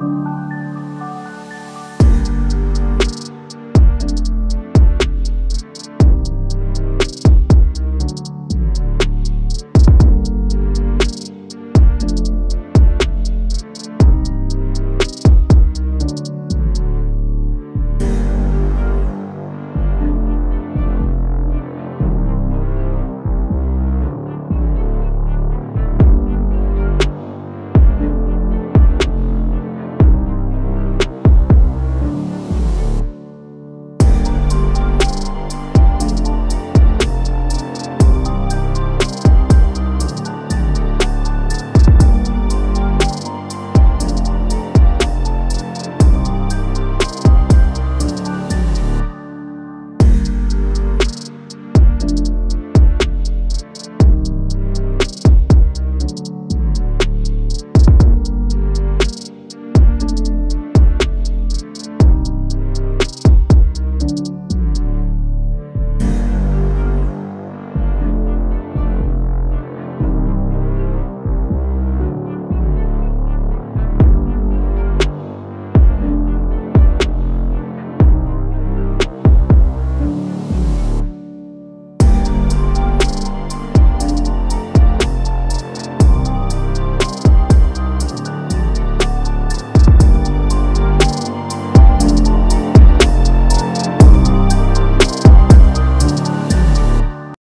Música